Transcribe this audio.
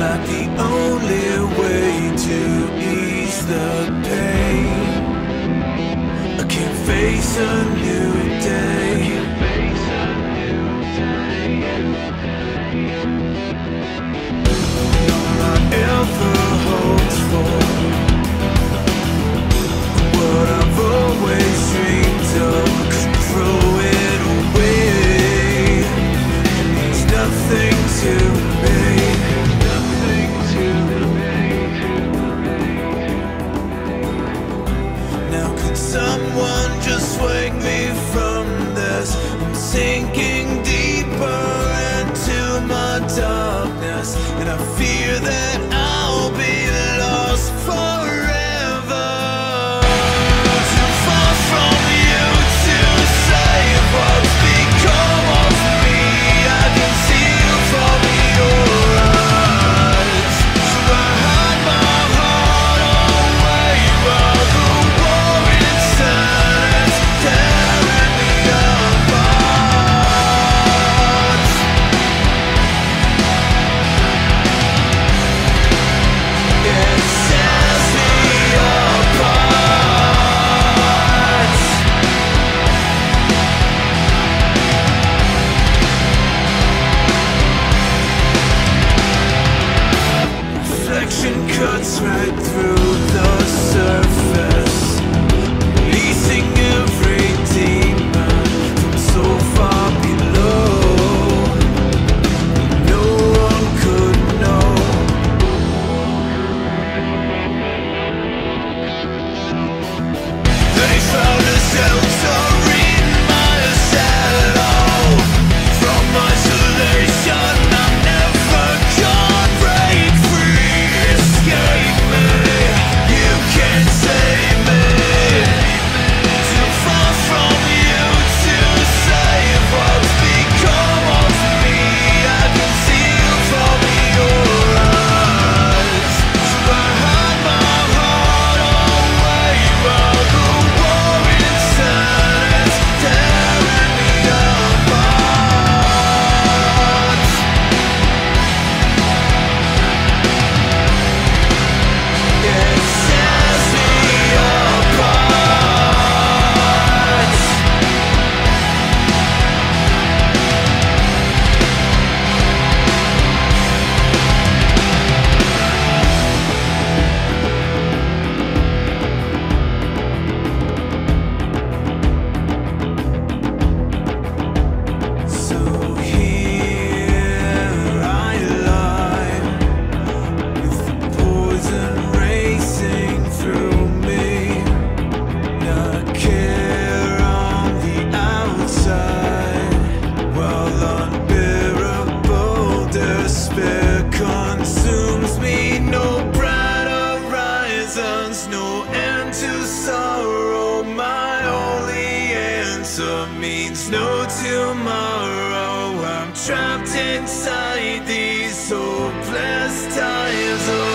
not the only way to ease the pain. I can face a new day. Ever for what I've always dreamed of. Throw it away. It means nothing to me. us, and I fear that I no tomorrow. I'm trapped inside these hopeless times. Oh,